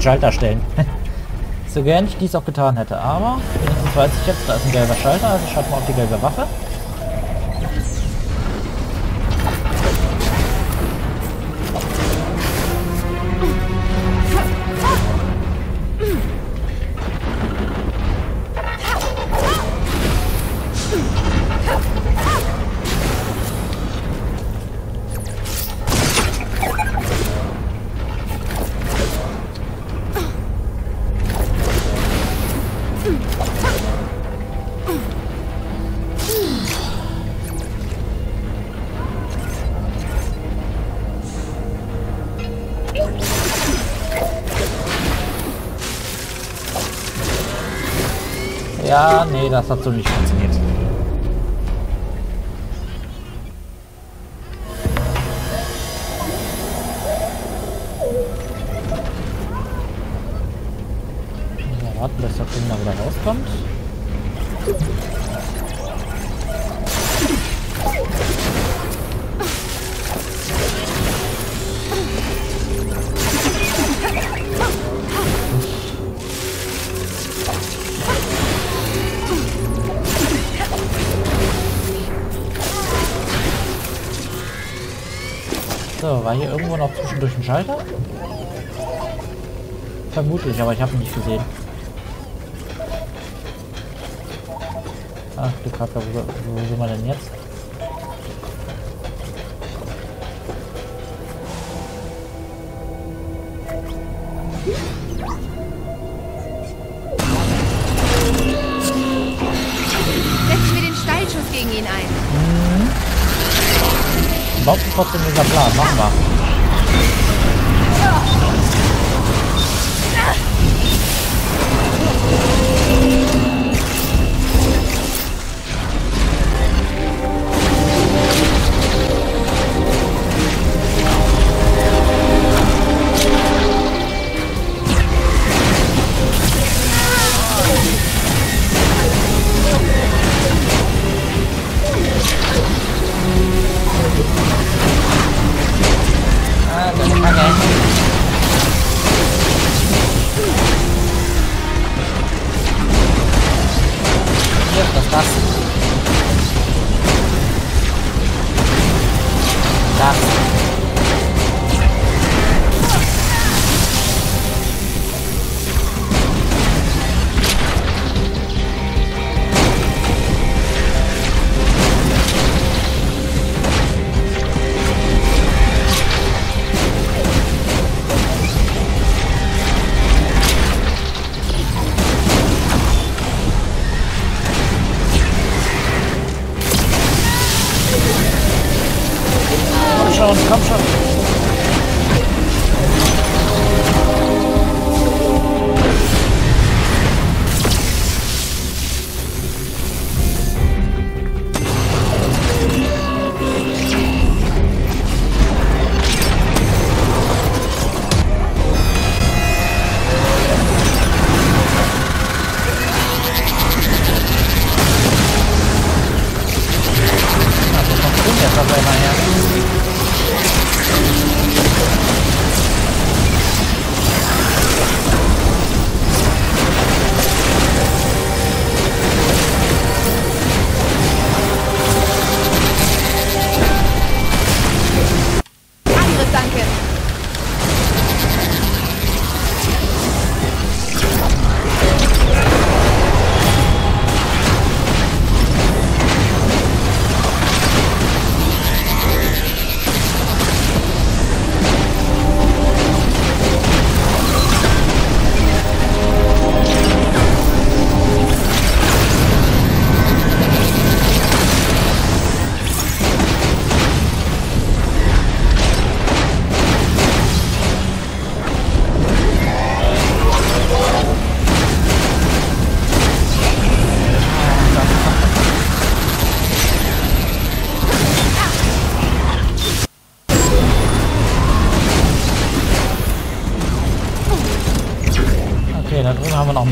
den Schalter stellen. so gern ich dies auch getan hätte. Aber wenigstens weiß ich jetzt, da ist ein gelber Schalter, also schalten wir auf die gelbe Waffe. Ja, nee, das hat so nicht funktioniert. Noch zwischendurch ein Schalter? Vermutlich, aber ich habe ihn nicht gesehen. Ach du Kacke, wo, wo sind wir denn jetzt? Setzen wir den Steilschuss gegen ihn ein. Trotzdem dieser Plan, machen wir.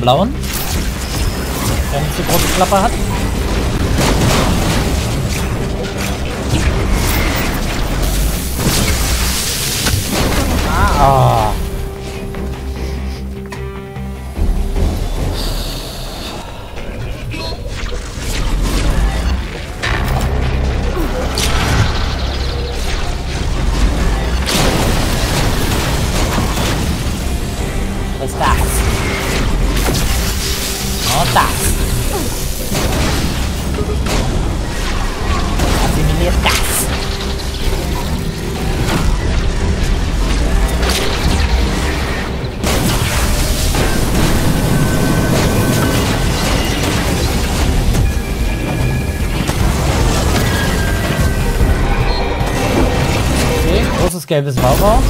Blauen. Der nicht so große Klappe hat. gave his mobile?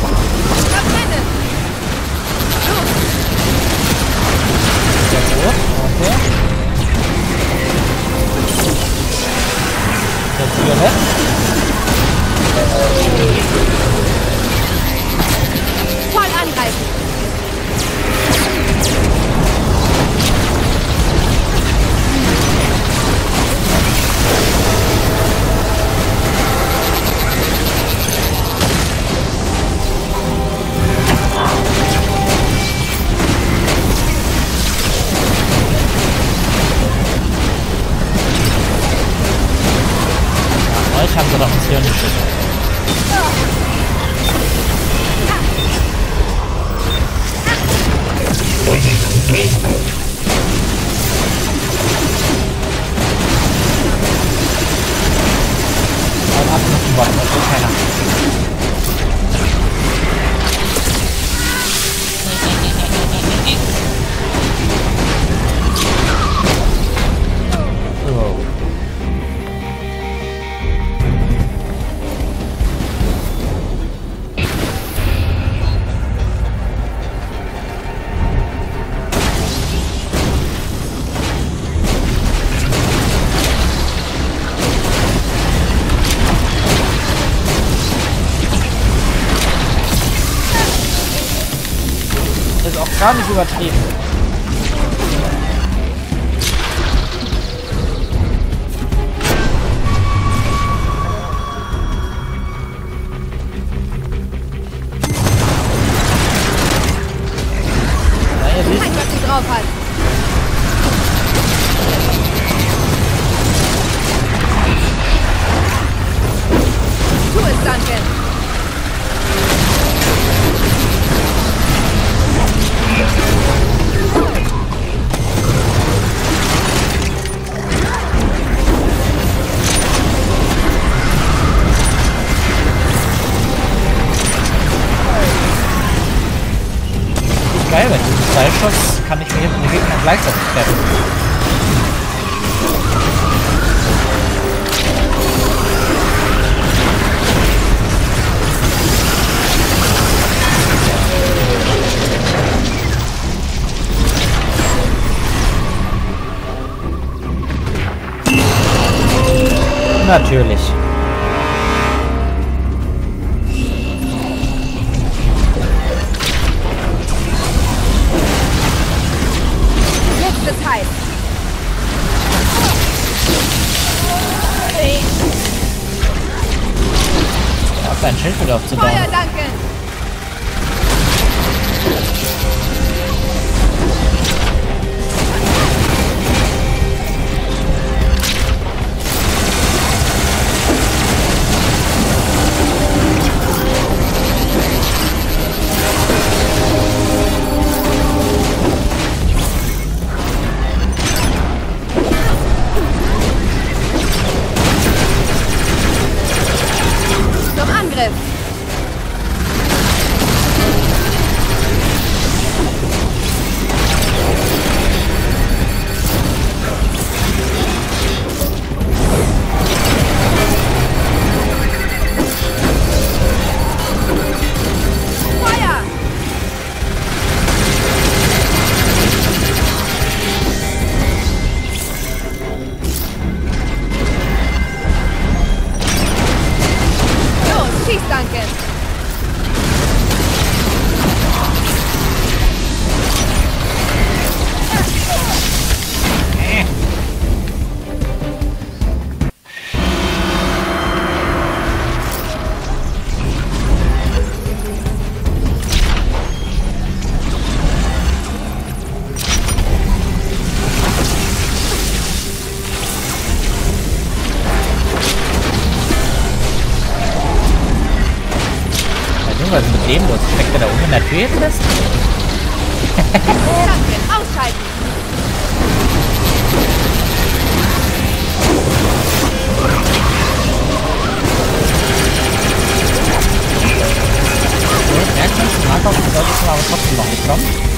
Haben sie doch ins Hirn geschissen. Und ab mit das will keiner. Oh. Gar nicht übertrieben. Natürlich. Letzte Zeit! Auf dein Schild wieder aufzubauen. Feuer, Duncan! Ja, Junge, was ist mit dem los? Steckt der da oben in der Tür fest? Ausschalten! Ja, kannst du nachkaufen, solltest du aber trotzdem noch nicht kommen.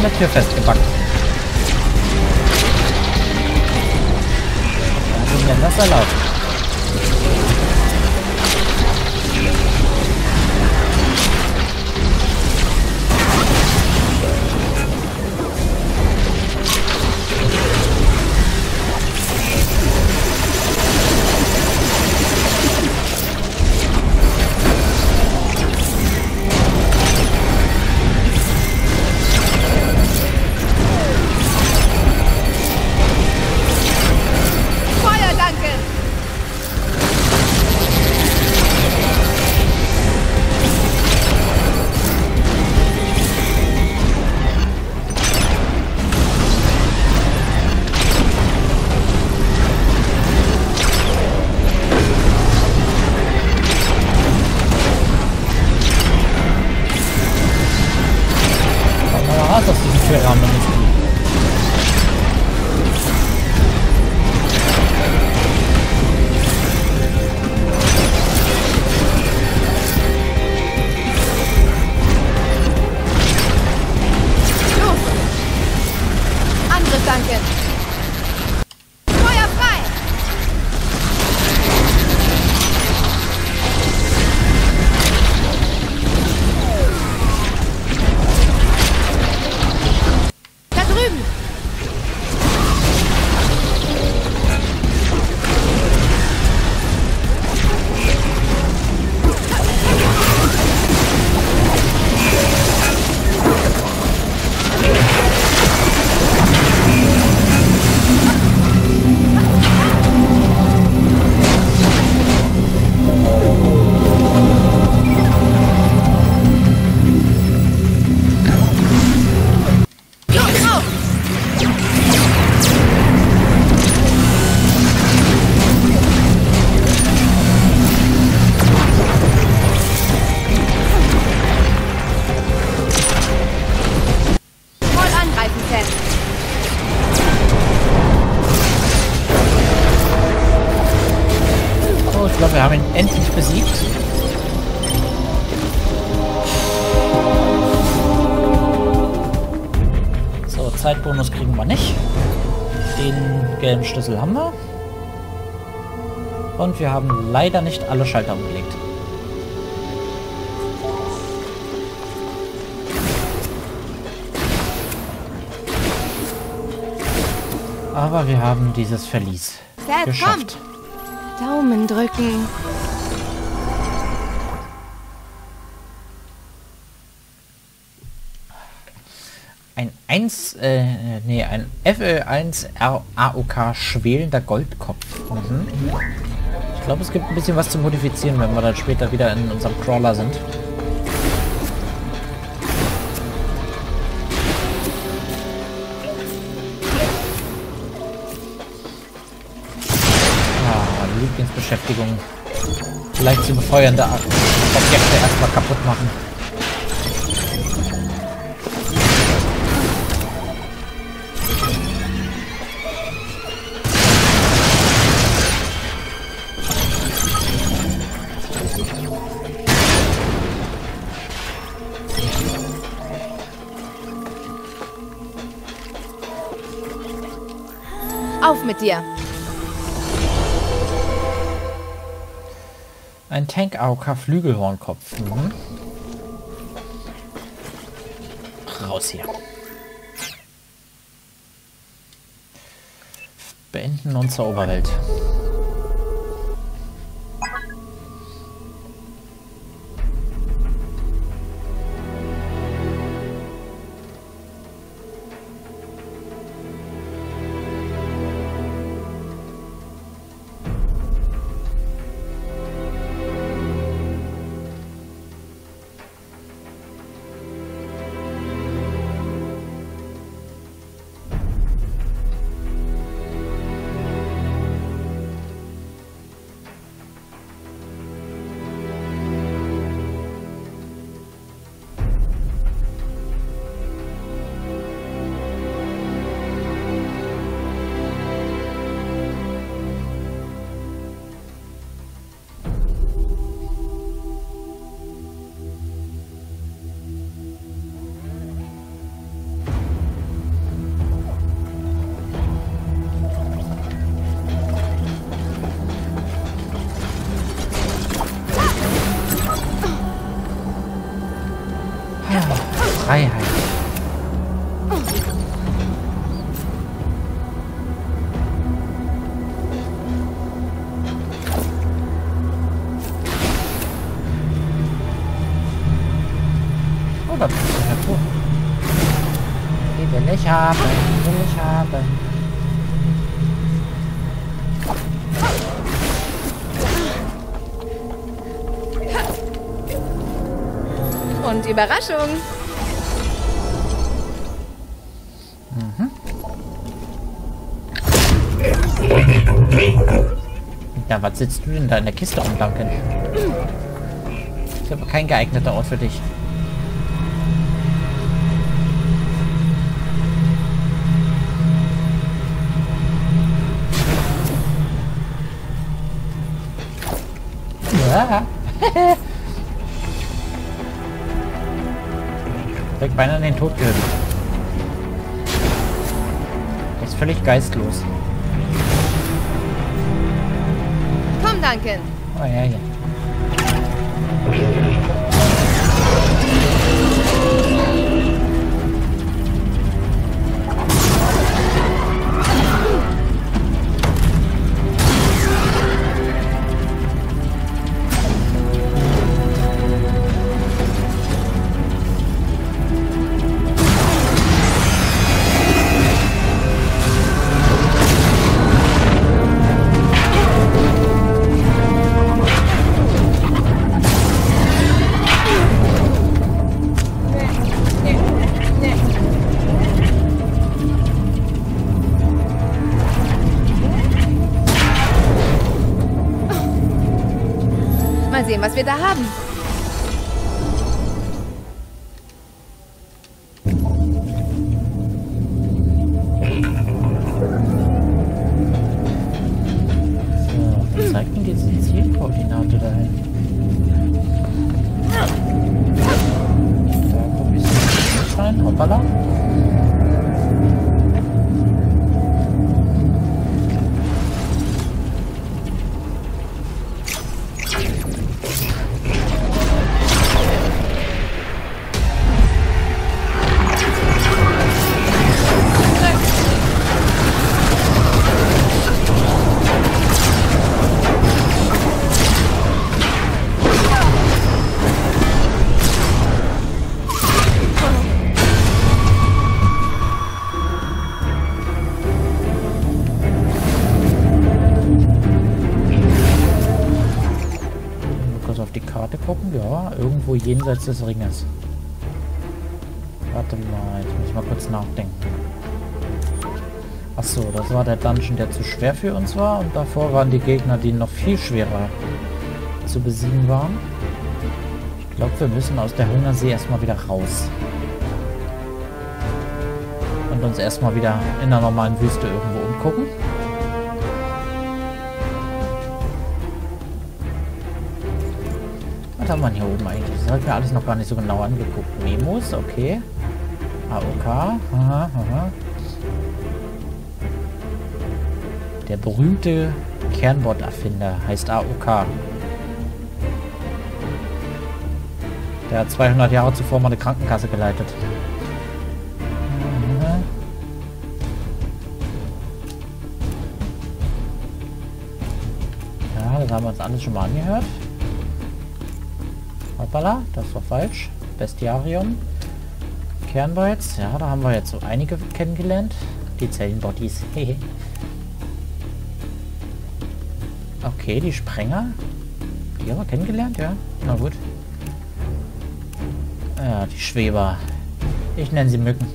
In der Tür festgebackt. Also wenn das erlaubt. Und wir haben leider nicht alle Schalter umgelegt. Aber wir haben dieses Verlies Dad, geschafft. Daumen drücken. Ein 1, äh, nee, ein FL1 AOK schwelender Goldkopf. Mhm. Ich glaube, es gibt ein bisschen was zu modifizieren, wenn wir dann später wieder in unserem Crawler sind. Ah, Lieblingsbeschäftigung. Vielleicht zu befeuernde Objekte erstmal kaputt machen. Auf mit dir! Ein Tank-AOK Flügelhornkopf. Mhm. Raus hier. Beenden uns zur Oberwelt. Hervor. Die will ich haben, die will ich haben. Und Überraschung. Ja, was sitzt du denn da in der Kiste rum, Duncan? Ich habe kein geeigneter Ort für dich. Direkt beinahe in den Tod gehört. Er ist völlig geistlos. Komm, Duncan. Oh ja, ja. Mal jenseits des Ringes. Warte mal, jetzt muss ich mal kurz nachdenken. Achso, das war der Dungeon, der zu schwer für uns war. Und davor waren die Gegner, die noch viel schwerer zu besiegen waren. Ich glaube, wir müssen aus der Hungersee erstmal wieder raus. Und uns erstmal wieder in der normalen Wüste irgendwo umgucken. Haben wir hier oben eigentlich? Das habe mir alles noch gar nicht so genau angeguckt. Memos, okay. AOK, aha, aha. Der berühmte Kernbot-Erfinder heißt AOK. Der hat 200 Jahre zuvor mal eine Krankenkasse geleitet. Ja, das haben wir uns alles schon mal angehört. Hoppala, das war falsch. Bestiarium. Kernbytes, ja, da haben wir jetzt so einige kennengelernt. Die Zellenbodies. Hehe. okay, die Sprenger. Die haben wir kennengelernt, ja. Na gut. Ja, die Schweber. Ich nenne sie Mücken.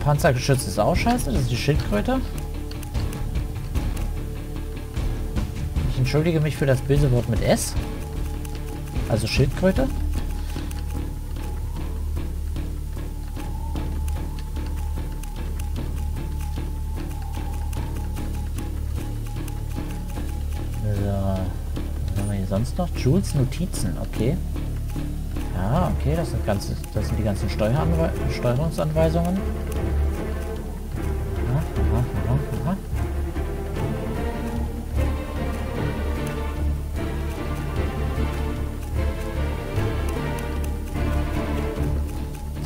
Panzergeschütz ist auch scheiße, das ist die Schildkröte. Entschuldige mich für das böse Wort mit S. Also Schildkröte. Was haben wir hier sonst noch? Jules Notizen, okay. Ja, okay, das sind, ganze, das sind die ganzen Steueranwe Steuerungsanweisungen.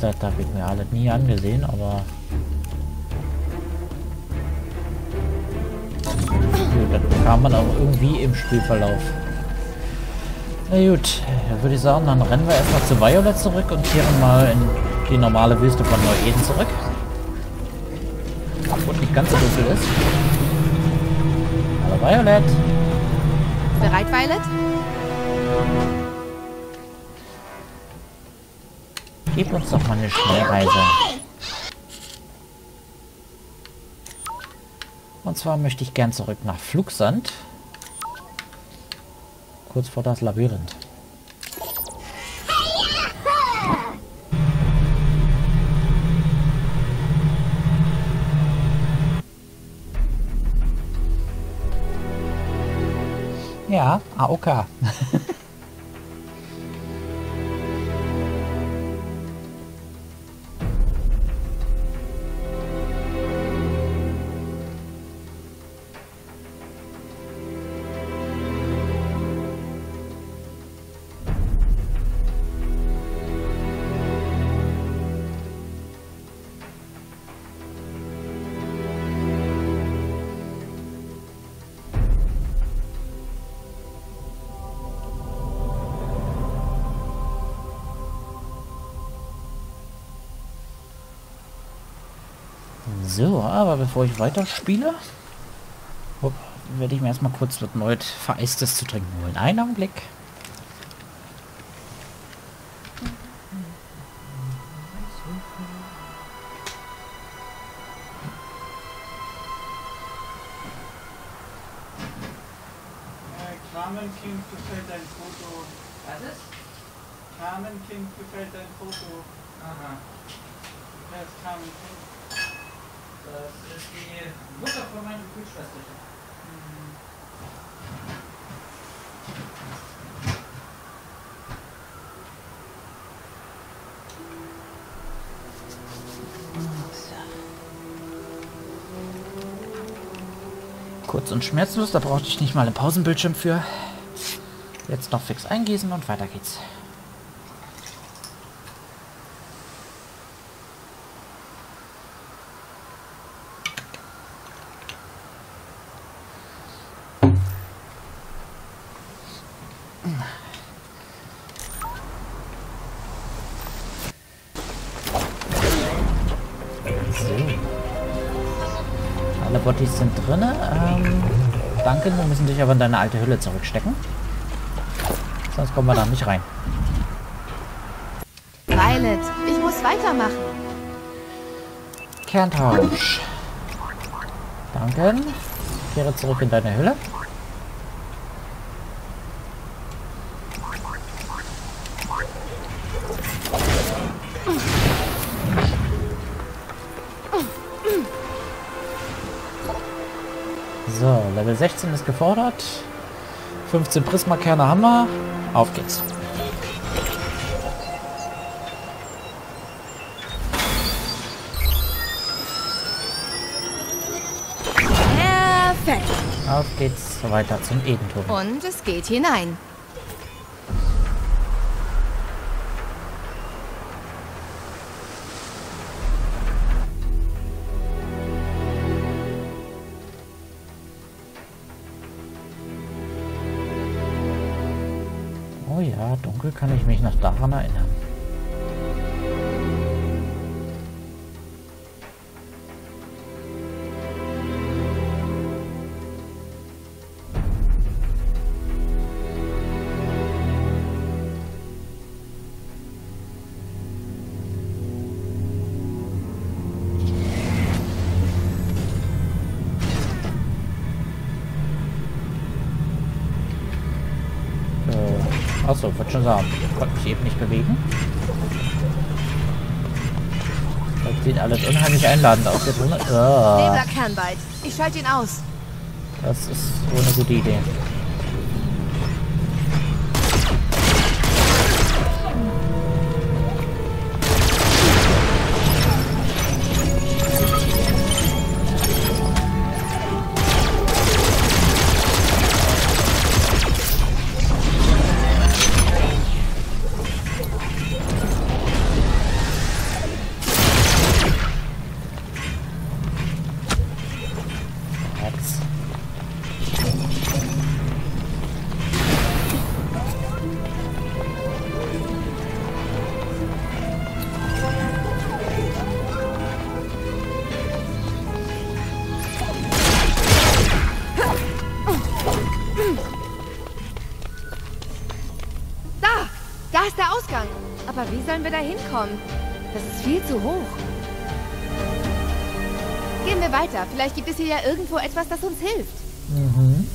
Gesagt, habe ich mir alles nie angesehen, aber... Gut, dann kam man auch irgendwie im Spielverlauf. Na gut, würde ich sagen, dann rennen wir erstmal zu Violet zurück und kehren mal in die normale Wüste von Neu-Eden zurück. Wo nicht ganz so dunkel ist. Hallo Violet. Bereit, Violet? Gib uns doch mal eine Schnellreise. Und zwar möchte ich gern zurück nach Flugsand. Kurz vor das Labyrinth. Ja, AOK. So, aber bevor ich weiterspiele, werde ich mir erstmal kurz was Neues Vereistes zu trinken holen. Einen Augenblick. Äh, Carmen King gefällt dein Foto. Was ist? Carmen King gefällt dein Foto. Aha. Wer ist Carmen King? Das ist die Mutter von meinem Gefühlsschwesterchen. Kurz und schmerzlos, da brauchte ich nicht mal einen Pausenbildschirm für. Jetzt noch fix eingießen und weiter geht's. Danke, wir müssen dich aber in deine alte Hülle zurückstecken. Sonst kommen wir da nicht rein. Violet, ich muss weitermachen. Kerntausch. Danke. Kehre zurück in deine Hülle. 15 ist gefordert. 15 Prismakerne haben wir. Auf geht's. Perfekt. Auf geht's weiter zum Edenturm. Und es geht hinein. Ja, dunkel kann ich mich noch daran erinnern. Eben nicht bewegen. Das sieht alles unheimlich einladend aus Nebler Kernbite. Ich schalte ihn aus. das ist wohl eine gute Idee. Hinkommen? Das ist viel zu hoch. Gehen wir weiter. Vielleicht gibt es hier ja irgendwo etwas, das uns hilft. Mhm.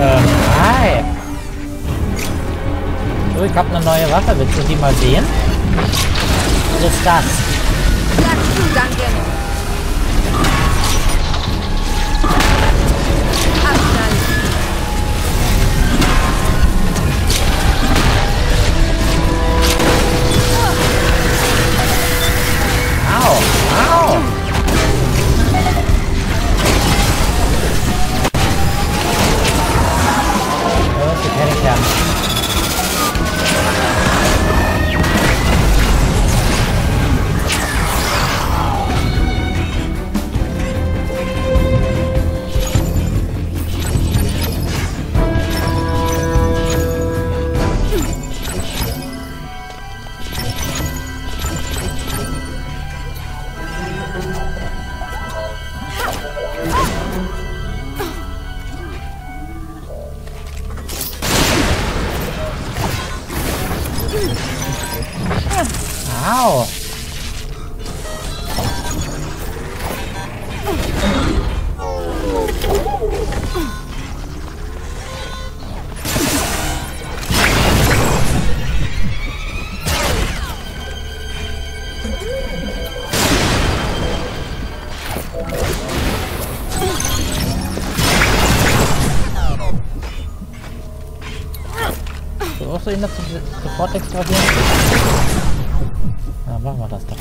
Ähm, hi. So, ich habe eine neue Waffe. Willst du die mal sehen? Was ist das? Sag zu, Duncan. Ow! Ow! Oh, that's a. So, auch so ihn dazu sofort extrahieren? Na, machen wir das doch.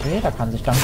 Okay, da kann sich dann...